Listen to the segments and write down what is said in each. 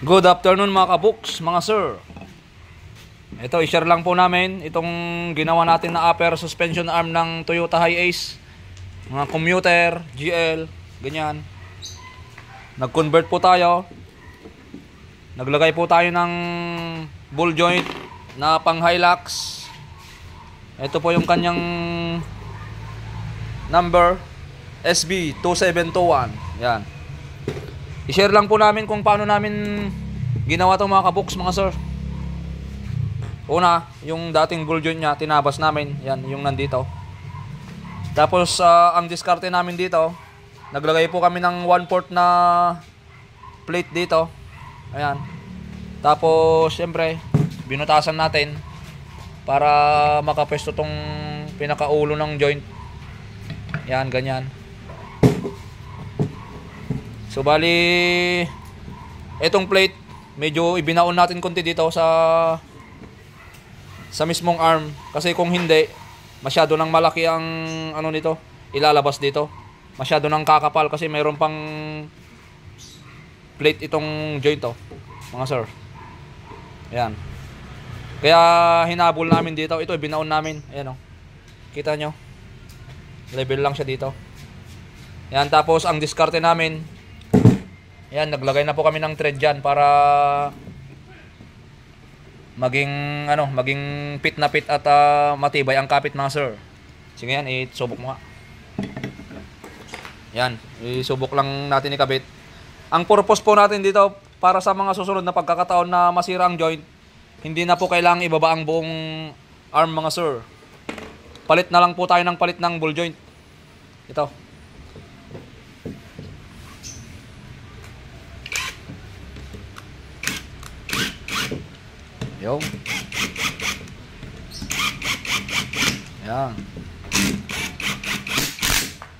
Good afternoon mga kabooks, mga sir. Ito, i-share lang po namin itong ginawa natin na upper suspension arm ng Toyota Hiace. Mga commuter, GL, ganyan. Nag-convert po tayo. Naglagay po tayo ng ball joint na pang Hilux. Ito po yung kanyang number SB 2721. Yan. I-share lang po namin kung paano namin ginawa itong mga kabooks mga sir. Una, yung dating bull joint niya, tinabas namin. Yan, yung nandito. Tapos, uh, ang diskarte namin dito, naglagay po kami ng 1 port na plate dito. Ayan. Tapos, syempre, binutasan natin para makapwesto tong pinakaulo ng joint. Yan, ganyan. So bali itong plate medyo ibinaon natin konti dito sa sa mismong arm kasi kung hindi masyado nang malaki ang ano nito ilalabas dito. Masyado nang kakapal kasi mayroon pang plate itong joint to, mga sir. Ayan. Kaya hinabol namin dito. Ito ibinaon namin. Ayan oh. Kita nyo. Level lang siya dito. Yan tapos ang diskarte namin Ayan, naglagay na po kami ng thread dyan para maging ano, maging pit na pit at uh, matibay ang kapit mga sir. Sige yan, isubok mo nga. Yan, isubok lang natin ikabit. Ang purpose po natin dito para sa mga susunod na pagkakataon na masira ang joint, hindi na po kailangang ibaba ang buong arm mga sir. Palit na lang po tayo ng palit ng ball joint. Ito. Yo. Yan.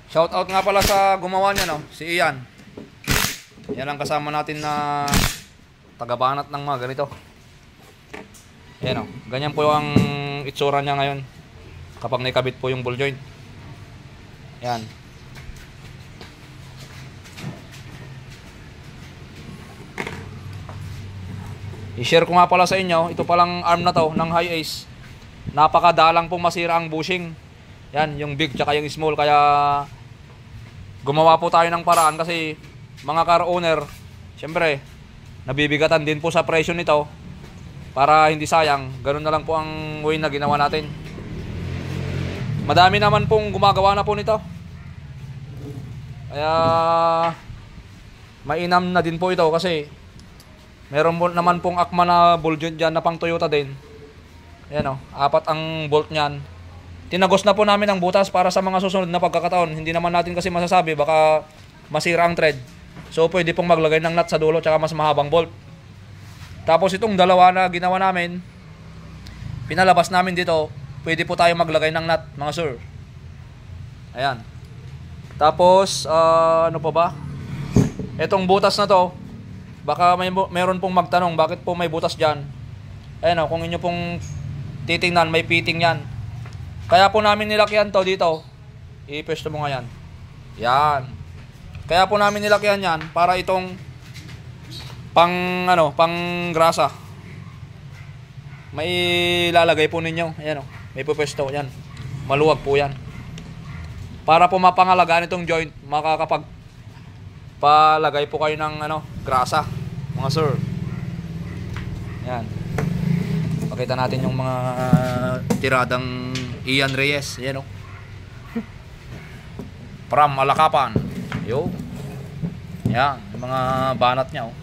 Shout out nga pala sa gumawa niya no, si Ian. Yan ang kasama natin na tagabanat ng mga ganito. Yan o. Ganyan po ang itsura niya ngayon. Kapag naikabit po yung ball joint. Yan. I-share ko nga pala sa inyo, ito palang arm na to ng high ace. Napakadalang pong masira ang bushing. Yan, yung big tsaka yung small. Kaya gumawa po tayo ng paraan kasi mga car owner, syempre, nabibigatan din po sa presyo nito para hindi sayang. Ganun na lang po ang way na ginawa natin. Madami naman pong gumagawa na po nito. Kaya mainam na din po ito kasi Meron po naman pong Akma na joint dyan na pang Toyota din. Ayan o, apat ang bolt niyan. Tinagos na po namin ang butas para sa mga susunod na pagkakataon. Hindi naman natin kasi masasabi, baka masira ang thread. So pwede pong maglagay ng nut sa dulo tsaka mas mahabang bolt. Tapos itong dalawa na ginawa namin, pinalabas namin dito, pwede po tayo maglagay ng nut, mga sir. Ayan. Tapos, uh, ano pa ba? Itong butas na to, Baka may meron pong magtanong bakit po may butas diyan. Ayun oh, kung inyo pong titingnan, may fitting 'yan. Kaya po namin nilakyan 'to dito. I-pesto mo nga 'yan. Yan. Kaya po namin nilakyan 'yan para itong pang ano, pang grasa. May lalagay po ninyo. Ayan oh. May pupesto 'yan. Maluwag po 'yan. Para po mapangalagaan itong joint, makakapag palagay po kayo ng ano, grasa, mga sir. Yan. Pakita natin yung mga uh, tiradang Ian Reyes. Yan. Oh. From Alakapan. Yo. Yan. Yung mga banat niya oh.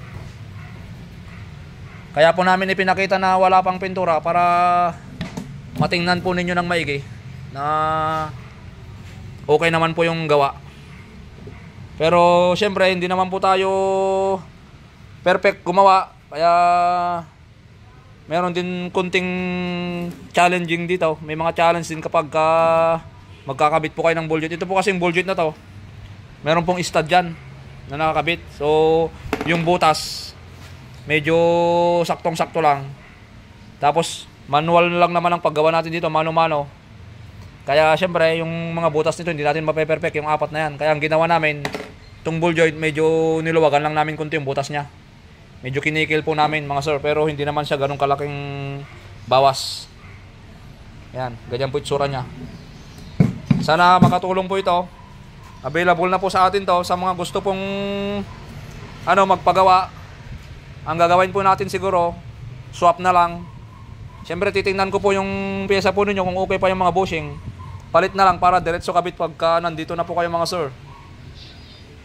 Kaya po namin ipinakita na wala pang pintura para matingnan po ninyo ng maigi na okay naman po yung gawa. Pero syempre hindi naman po tayo perfect gumawa. Kaya meron din kunting challenging dito. May mga challenge din kapag uh, magkakabit po kayo ng ball joint. Ito po kasi yung ball na to. Meron pong stud dyan na nakakabit. So yung butas medyo saktong-sakto lang. Tapos manual lang naman ang paggawa natin dito, mano-mano. Kaya syempre yung mga butas nito hindi natin mape-perfect yung apat na yan. Kaya ang ginawa namin, itong ball joint medyo niluwagan lang namin kunti yung butas niya. Medyo kinikil po namin mga sir, pero hindi naman siya ganun kalaking bawas. Yan, ganyan po itsura niya. Sana makatulong po ito. Available na po sa atin to sa mga gusto pong ano magpagawa. Ang gagawin po natin siguro, swap na lang. Siyempre titingnan ko po yung pyesa po ninyo kung okay pa yung mga bushing. Palit na lang para diretso kabit pagka nandito na po kayo mga sir.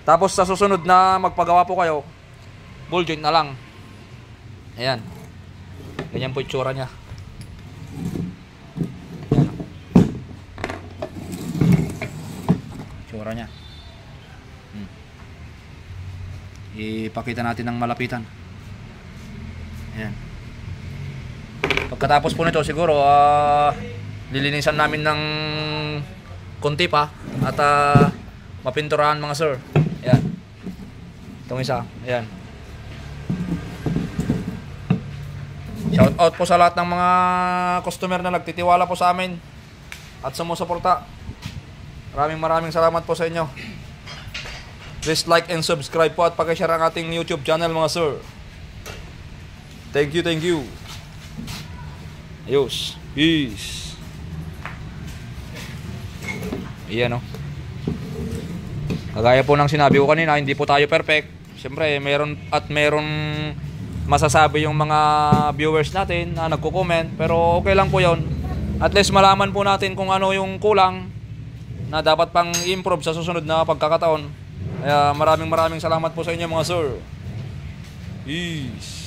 Tapos sa susunod na magpagawa po kayo, ball joint na lang. Ayan. Ganyan po itsura niya. Ayan. Itsura niya. Hmm. Ipakita natin ng malapitan. Ayan. Pagkatapos po nito siguro ah lilinisan namin ng konti pa at ah, mapinturahan mga sir. Itong isa. Ayan. Shout out po sa lahat ng mga customer na nagtitiwala po sa amin at sumusuporta. Maraming maraming salamat po sa inyo. Please like and subscribe po at pakishare ang ating YouTube channel mga sir. Thank you, thank you. Ayos. Peace. Iyan o. Kagaya po ng sinabi ko kanina, hindi po tayo perfect. Siyempre, meron at meron masasabi yung mga viewers natin na nagko-comment. Pero okay lang po yon. At least malaman po natin kung ano yung kulang na dapat pang improve sa susunod na pagkakataon. Kaya maraming maraming salamat po sa inyo mga sir. Peace.